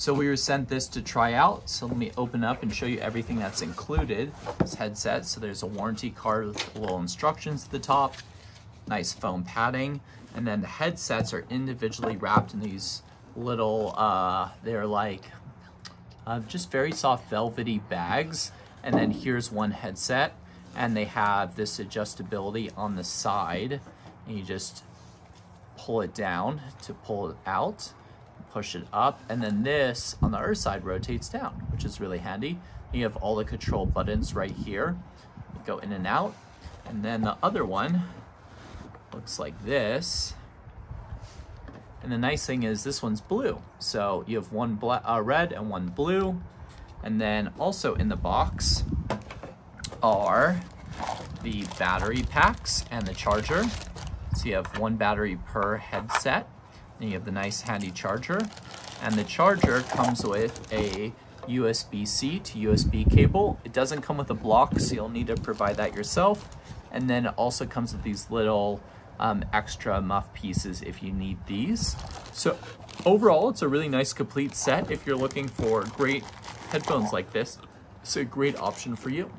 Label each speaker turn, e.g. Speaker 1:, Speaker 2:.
Speaker 1: So we were sent this to try out. So let me open up and show you everything that's included. This headset, so there's a warranty card with little instructions at the top, nice foam padding, and then the headsets are individually wrapped in these little, uh, they're like uh, just very soft velvety bags. And then here's one headset and they have this adjustability on the side and you just pull it down to pull it out, push it up, and then this on the other side rotates down, which is really handy. You have all the control buttons right here. You go in and out. And then the other one looks like this. And the nice thing is this one's blue. So you have one black, uh, red and one blue. And then also in the box are the battery packs and the charger. So you have one battery per headset. And you have the nice handy charger. And the charger comes with a USB-C to USB cable. It doesn't come with a block, so you'll need to provide that yourself. And then it also comes with these little um, extra muff pieces if you need these. So overall, it's a really nice complete set if you're looking for great headphones like this. It's a great option for you.